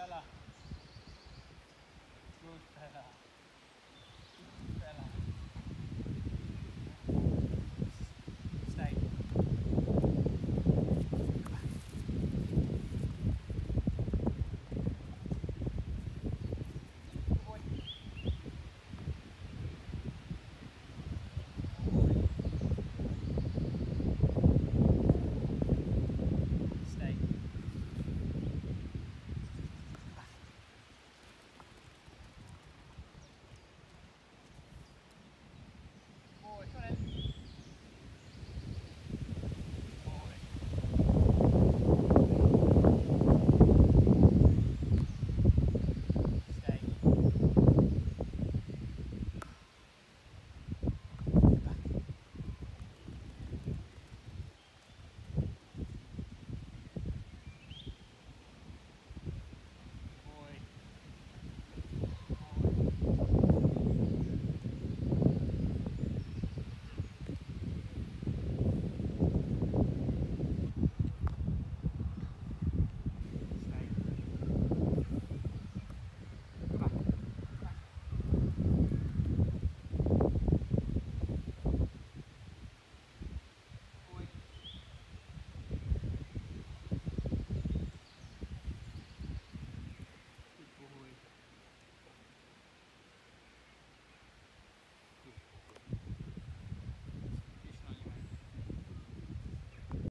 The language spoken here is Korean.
पहला क्लोज पहला